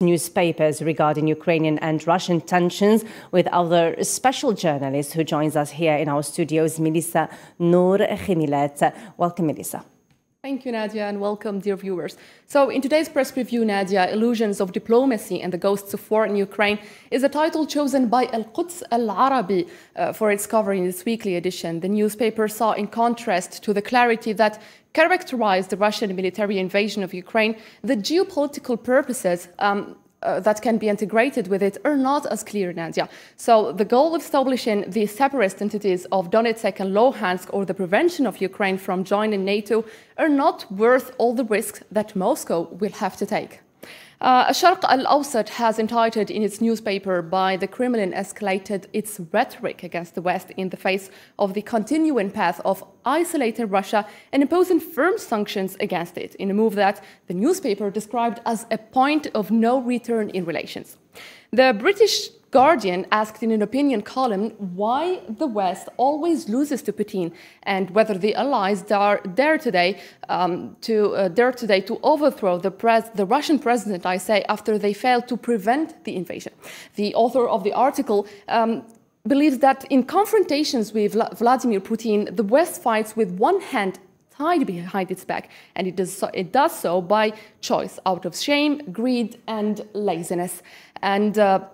newspapers regarding Ukrainian and Russian tensions with our special journalist who joins us here in our studios, Melissa Noor Khimilet. Welcome, Melissa. Thank you, Nadia, and welcome, dear viewers. So, in today's press review, Nadia, Illusions of Diplomacy and the Ghosts of War in Ukraine is a title chosen by Al Quds Al Arabi uh, for its cover in its weekly edition. The newspaper saw, in contrast to the clarity that characterized the Russian military invasion of Ukraine, the geopolitical purposes um, uh, that can be integrated with it are not as clear, Nadia. So the goal of establishing the separatist entities of Donetsk and Luhansk or the prevention of Ukraine from joining NATO are not worth all the risks that Moscow will have to take. Uh, Sharq al-Awsat has entitled in its newspaper by the Kremlin escalated its rhetoric against the West in the face of the continuing path of isolating Russia and imposing firm sanctions against it in a move that the newspaper described as a point of no return in relations. The British Guardian asked in an opinion column why the West always loses to Putin and whether the Allies are there today um, to uh, dare today to overthrow the, pres- the Russian president. I say after they failed to prevent the invasion. The author of the article. Um, believes that in confrontations with Vladimir Putin, the West fights with one hand tied behind its back, and it does so, it does so by choice, out of shame, greed, and laziness. And uh,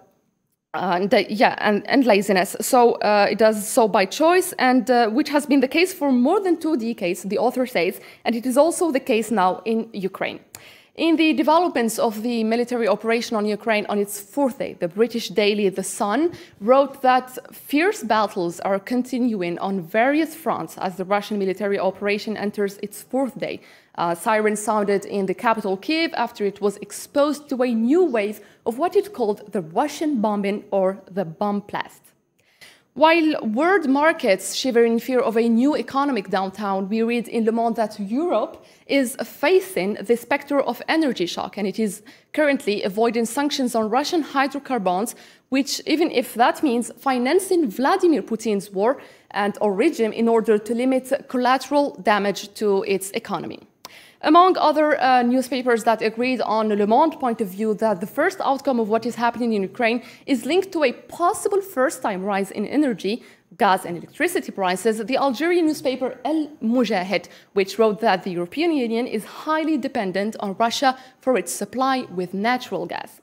and uh, yeah, and, and, laziness. So uh, it does so by choice, and uh, which has been the case for more than two decades, the author says, and it is also the case now in Ukraine. In the developments of the military operation on Ukraine on its fourth day, the British daily The Sun wrote that fierce battles are continuing on various fronts as the Russian military operation enters its fourth day. Uh, sirens sounded in the capital Kiev after it was exposed to a new wave of what it called the Russian bombing or the bomb blast. While world markets shiver in fear of a new economic downtown, we read in Le Monde that Europe is facing the specter of energy shock and it is currently avoiding sanctions on Russian hydrocarbons, which, even if that means financing Vladimir Putin's war and or regime in order to limit collateral damage to its economy. Among other uh, newspapers that agreed on Le Monde point of view that the first outcome of what is happening in Ukraine is linked to a possible first-time rise in energy, gas and electricity prices, the Algerian newspaper El Moudjahid, which wrote that the European Union is highly dependent on Russia for its supply with natural gas.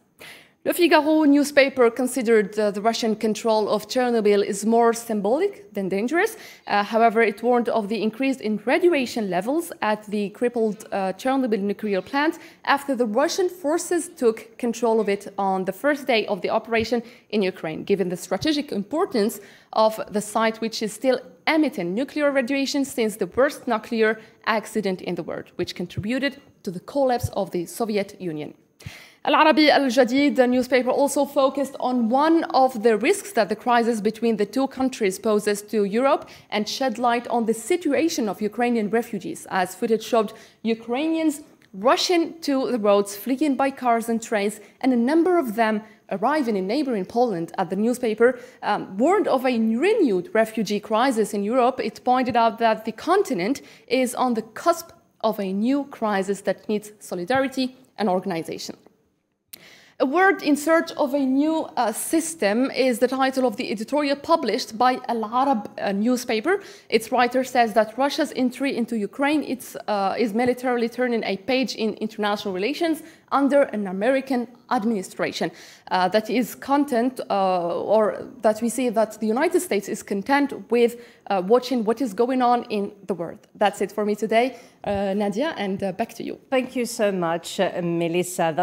Le Figaro newspaper considered uh, the Russian control of Chernobyl is more symbolic than dangerous. Uh, however, it warned of the increase in radiation levels at the crippled uh, Chernobyl nuclear plant after the Russian forces took control of it on the first day of the operation in Ukraine, given the strategic importance of the site, which is still emitting nuclear radiation since the worst nuclear accident in the world, which contributed to the collapse of the Soviet Union. Al Arabi Al Jadid, the newspaper, also focused on one of the risks that the crisis between the two countries poses to Europe and shed light on the situation of Ukrainian refugees, as footage showed Ukrainians rushing to the roads, fleeing by cars and trains, and a number of them arriving in neighboring Poland at the newspaper um, warned of a renewed refugee crisis in Europe. It pointed out that the continent is on the cusp of a new crisis that needs solidarity and organization. A Word in Search of a New uh, System is the title of the editorial published by Al Arab uh, newspaper. Its writer says that Russia's entry into Ukraine uh, is militarily turning a page in international relations under an American administration. Uh, that is content, uh, or that we see that the United States is content with uh, watching what is going on in the world. That's it for me today, Nadia, and back to you. Thank you so much, Melissa.